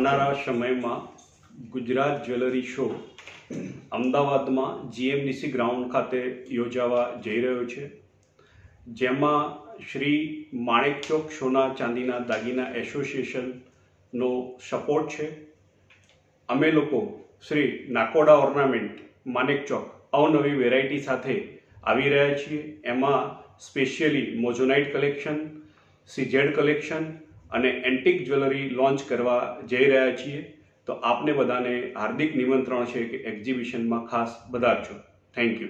આવનારા સમયમાં Gujarat jewellery show અમદાવાદમાં જીએમડીસી ગ્રાઉન્ડ ખાતે યોજાવા જઈ રહ્યો છે. જેમાં શ્રી માણેકચોક સોના ચાંદીના દાગીના એસોસિએશનનો સપોર્ટ છે. અમે લોકો શ્રી નાકોડા ઓર્નામેન્ટ માણેકચોક અવનવી વેરાયટી સાથે આવી રહ્યા છીએ. એમાં specially moissanite collection, CZ collection અને એન્ટિક જ્વેલરી લોન્ચ કરવા જઈ રહ્યા છીએ. તો આપને બધાને હાર્દિક નિમંત્રણ છે કે એક્ઝિબિશનમાં ખાસ પધારજો થેન્ક યુ